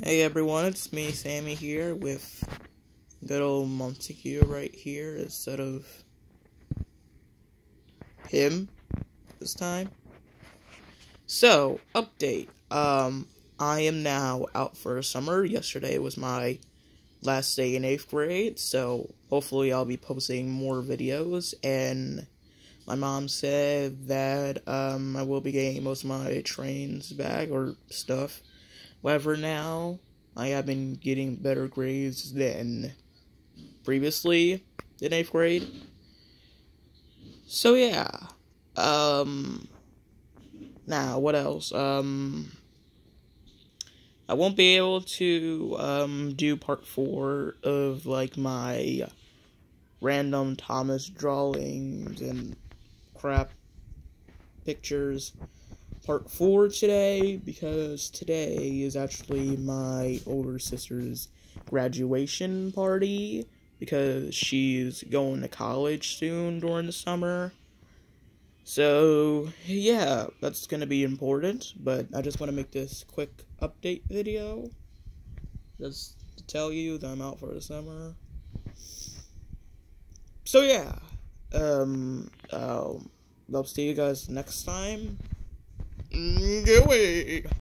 Hey everyone, it's me, Sammy here, with good old Montague right here instead of him this time. So, update. Um, I am now out for summer. Yesterday was my last day in 8th grade, so hopefully I'll be posting more videos, and my mom said that, um, I will be getting most of my trains back, or stuff However, now I have been getting better grades than previously in eighth grade. So yeah. Um now what else? Um I won't be able to um do part four of like my random Thomas drawings and crap pictures part four today because today is actually my older sister's graduation party because she's going to college soon during the summer. So, yeah, that's going to be important, but I just want to make this quick update video just to tell you that I'm out for the summer. So, yeah, um, um, I'll see you guys next time. Go away.